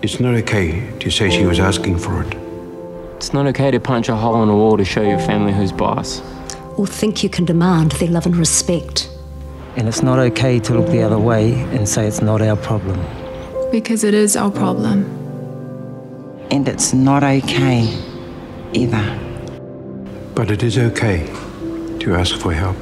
It's not okay to say she was asking for it. It's not okay to punch a hole in a wall to show your family who's boss. Or think you can demand their love and respect. And it's not okay to look the other way and say it's not our problem. Because it is our problem. And it's not okay either. But it is okay to ask for help.